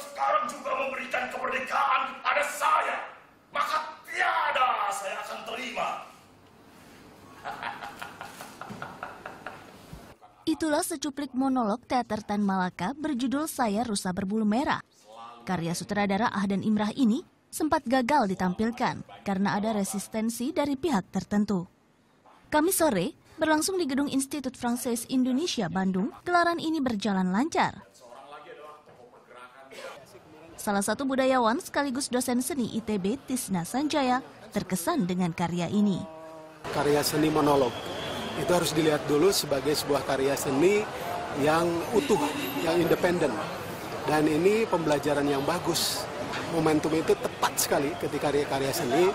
sekarang juga memberikan kemerdekaan kepada saya, maka tiada saya akan terima. Itulah secuplik monolog teater Tan Malaka berjudul Saya Rusa Berbulu Merah. Karya sutradara Ahdan Imrah ini sempat gagal ditampilkan karena ada resistensi dari pihak tertentu. Kami sore, berlangsung di Gedung Institut Frances Indonesia Bandung, gelaran ini berjalan lancar. Salah satu budayawan sekaligus dosen seni ITB Tisna Sanjaya terkesan dengan karya ini. Karya seni monolog itu harus dilihat dulu sebagai sebuah karya seni yang utuh, yang independen. Dan ini pembelajaran yang bagus. Momentum itu tepat sekali ketika karya-karya seni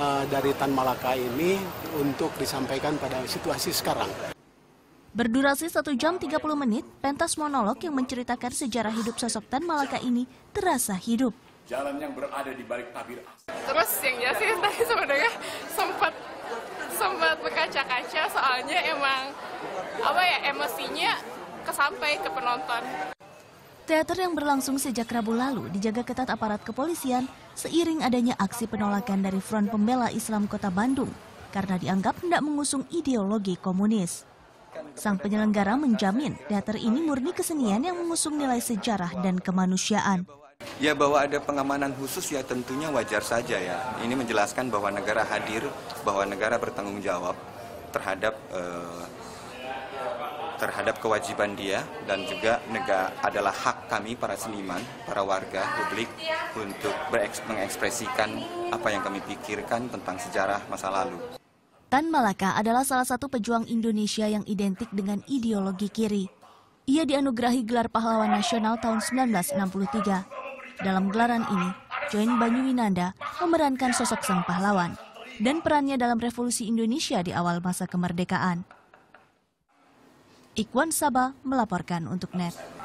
uh, dari Tan Malaka ini untuk disampaikan pada situasi sekarang. Berdurasi 1 jam 30 menit, pentas monolog yang menceritakan sejarah hidup sosok Tan Malaka ini terasa hidup. Jalan yang berada di balik tabir. Terus yang jelas sih tadi sebenarnya sempat sempat berkaca-kaca soalnya emang apa ya emosinya kesampai ke penonton. Teater yang berlangsung sejak Rabu lalu dijaga ketat aparat kepolisian seiring adanya aksi penolakan dari Front Pembela Islam Kota Bandung karena dianggap tidak mengusung ideologi komunis. Sang penyelenggara menjamin teater ini murni kesenian yang mengusung nilai sejarah dan kemanusiaan. Ya bahwa ada pengamanan khusus ya tentunya wajar saja ya. Ini menjelaskan bahwa negara hadir, bahwa negara bertanggung jawab terhadap eh, terhadap kewajiban dia dan juga negara adalah hak kami para seniman, para warga publik untuk mengekspresikan apa yang kami pikirkan tentang sejarah masa lalu. Tan Malaka adalah salah satu pejuang Indonesia yang identik dengan ideologi kiri. Ia dianugerahi gelar pahlawan nasional tahun 1963. Dalam gelaran ini, Join Banyuwinanda memerankan sosok sang pahlawan dan perannya dalam revolusi Indonesia di awal masa kemerdekaan. Ikwan Sabah melaporkan untuk NET.